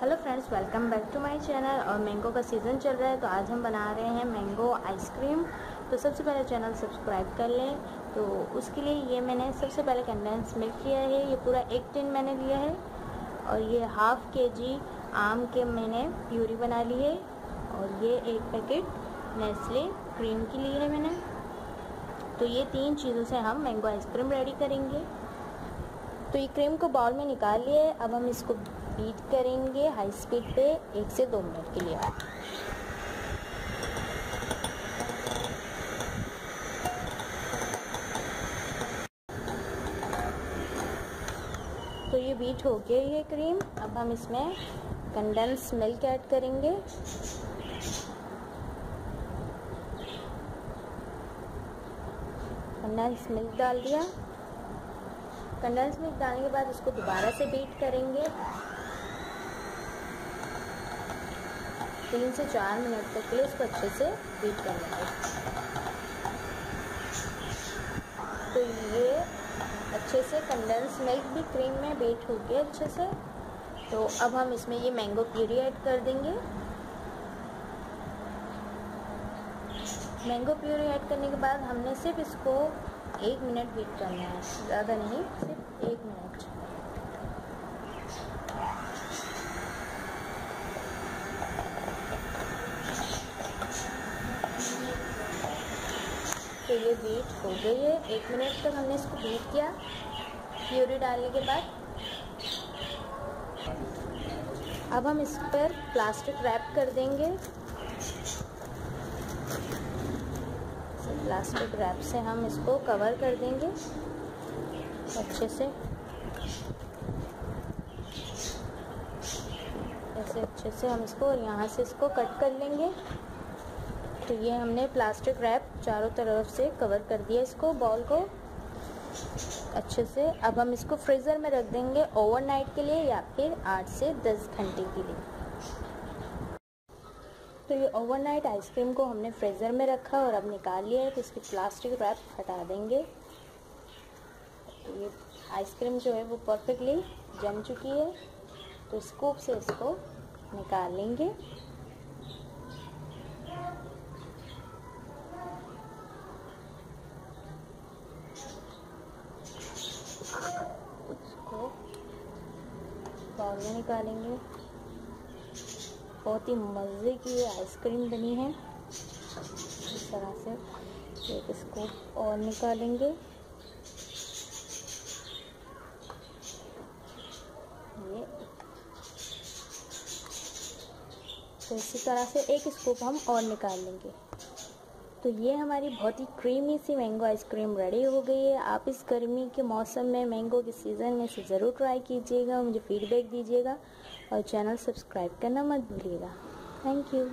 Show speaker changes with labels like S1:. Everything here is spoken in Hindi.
S1: Hello friends welcome back to my channel और मैंगो का सीज़न चल रहा है तो आज हम बना रहे हैं मैंगो आइसक्रीम तो सबसे पहले चैनल सब्सक्राइब कर लें। तो उसके लिए ये मैंने सबसे पहले कंडेंस मिल्क लिया है। ये पूरा एक टिन मैंने लिया है। और ये हाफ़ के जी आम के मैंने प्यूरी बना ली है। और ये एक पैकेट नेस्ले क्रीम की ली है मैंने। तो ये तीन चीज़ों से हम मैंगो आइसक्रीम रेडी करेंगे। तो ये क्रीम को बाउल में निकाल लिए। अब हम इसको बीट करेंगे हाई स्पीड पे एक से दो मिनट के लिए। तो ये बीट हो गया ये क्रीम अब हम इसमें कंडेंस मिल्क ऐड करेंगे। कंडेंस मिल्क डाल दिया। कंडेंस मिल्क डालने के बाद इसको दोबारा से बीट करेंगे। तीन से चार मिनट तक के लिए इसको अच्छे से बीट कर लेंगे तो ये अच्छे से कंडेंस मिल्क भी क्रीम में बीट हो गया अच्छे से। तो अब हम इसमें ये मैंगो प्यूरी ऐड कर देंगे। मैंगो प्यूरी ऐड करने के बाद हमने सिर्फ़ इसको एक मिनट बीट करना है, ज़्यादा नहीं, सिर्फ़ एक मिनट। तो ये बीट हो गई है, एक मिनट तक हमने इसको बीट किया, प्यूरी डालने के बाद। अब हम इस पर प्लास्टिक रैप कर देंगे। प्लास्टिक रैप से हम इसको कवर कर देंगे अच्छे से। ऐसे अच्छे से हम इसको यहाँ से इसको कट कर लेंगे। तो ये हमने प्लास्टिक रैप चारों तरफ़ से कवर कर दिया इसको बॉल को। अच्छे से। अब हम इसको फ्रीज़र में रख देंगे ओवरनाइट के लिए या फिर आठ से दस घंटे के लिए। तो ये ओवरनाइट आइसक्रीम को हमने फ्रीज़र में रखा और अब निकाल लिया है तो इसकी प्लास्टिक रैप हटा देंगे। तो ये आइसक्रीम जो है वो परफेक्टली जम चुकी है। तो स्कूप से इसको निकाल लेंगे उसको बाउल में निकालेंगे। बहुत ही मज़े की आइसक्रीम बनी है। इस तरह से एक स्कूप और निकालेंगे। ये। तो इसी तरह से एक स्कूप हम और निकाल लेंगे। तो ये हमारी बहुत ही क्रीमी सी मैंगो आइसक्रीम रेडी हो गई है। आप इस गर्मी के मौसम में मैंगो के सीज़न में इसे ज़रूर ट्राई कीजिएगा, मुझे फीडबैक दीजिएगा और चैनल सब्सक्राइब करना मत भूलिएगा। Thank you